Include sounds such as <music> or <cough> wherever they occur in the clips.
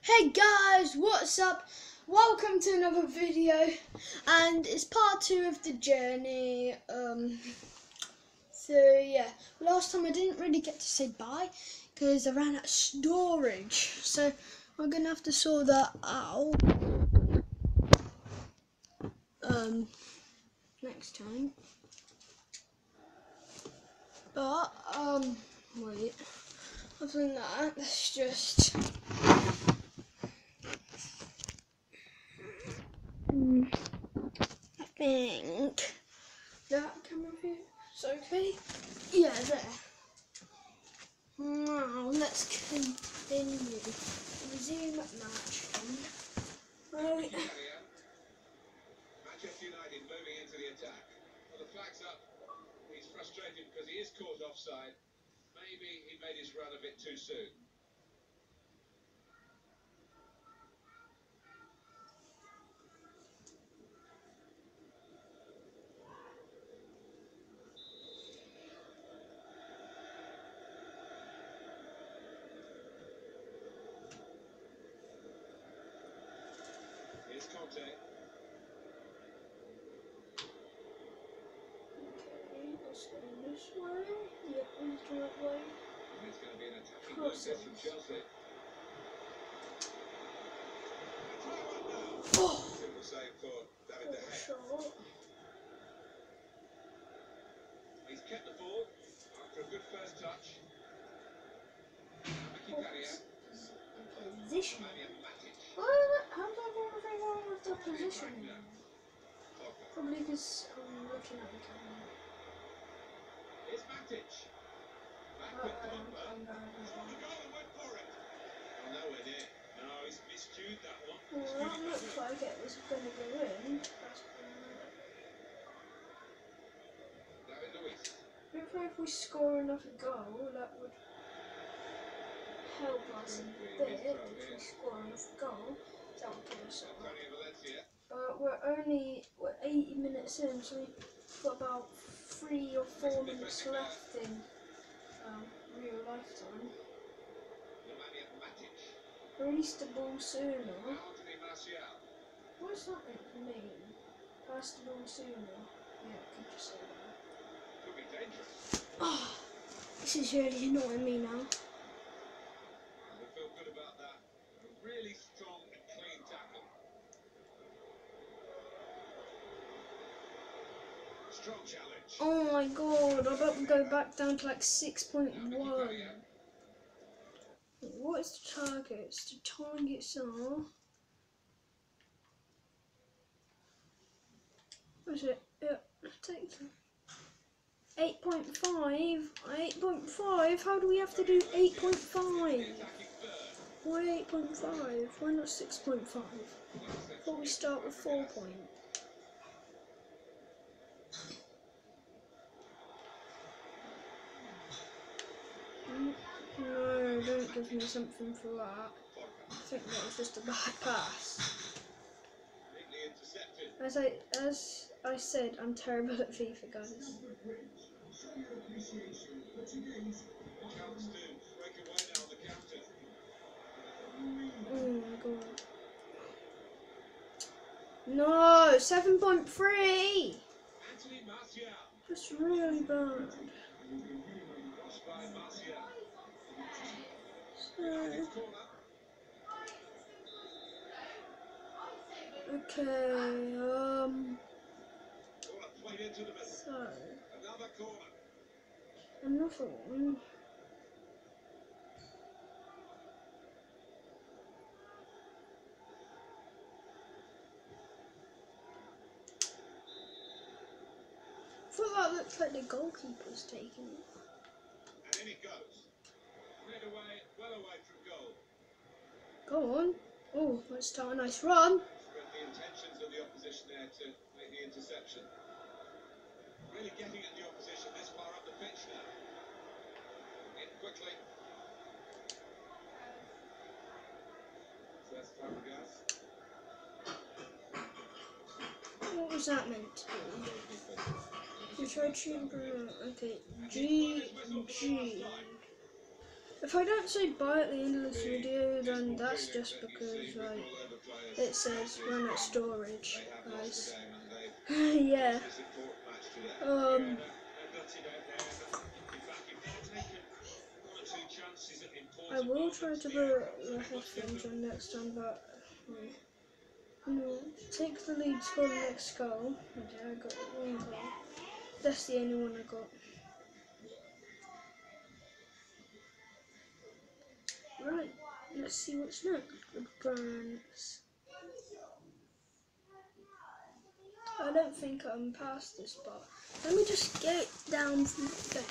Hey guys, what's up? Welcome to another video, and it's part two of the journey. Um, so yeah, last time I didn't really get to say bye because I ran out of storage. So we're gonna have to sort that out. Um, next time. But um, wait. Other than that, let's just. Hmm, I think that camera view is okay. Yeah, there. Now let's continue. Resume match. Right. Manchester United moving into the attack. Well, the flag's up. He's frustrated because he is caught offside. Maybe he made his run a bit too soon. Conte. Okay, let's go this way. Yep, he's the right way. And it's going to be an attacking Cross movement from. Chelsea. Oh, Simple save for David De Gea. He's kept the ball after a good first touch. Mkhitaryan. Position. Nemanja Matic. What? How do I know everything wrong with the position? Probably because I'm looking at the camera. Here's Matic. Went for it. Oh, nowhere near. That. Well, that like it was going to go in. Hopefully, if we score another goal, that would help us a bit. If we score another goal, that would give us a we're only we're 80 minutes in, so we've got about three or four minutes left in um, real lifetime. Release the ball sooner. What does that mean? Pass the ball sooner. Yeah, could just say that. Could be dangerous. Oh, this is really annoying me now. We feel good about that. A really strong and clean tackle. Strong challenge. Oh my god, I bet we go back down to like 6.1. What is the targets? The targets are. What is it? Yeah, take them. 8.5? 8.5? How do we have to do 8.5? Why 8.5? Why not 6.5? Thought we start with 4 point. No, don't give me something for that. I think that was just a bad pass. As I as I said, I'm terrible at FIFA, guys. Oh my god. No, 7.3! That's really bad. Okay, um, so, Another another one. I thought that looked like the goalkeeper's taking it. And in it goes. Go on. Oh, let's start a nice run. The intentions of the opposition there to make the interception. Really getting at the opposition this far up the pitch now. In quickly. What was that meant to do? We tried to Okay, G G. If I don't say bye at the end of this video, then that's just because like it says run at storage, guys. <laughs> yeah. Um. I will try to put the headphones on next time, but no, take the lead score the next goal. Okay, I got one goal. That's the only one I got. Let's see what's next. Brands. I don't think I'm past this part. Let me just get down from the bed.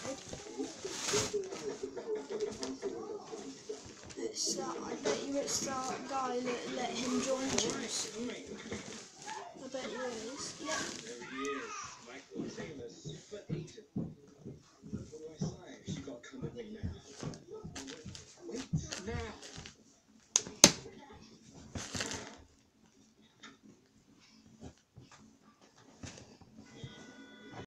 It's that, I bet you it's that guy that let him join us. I bet you it is. Yeah.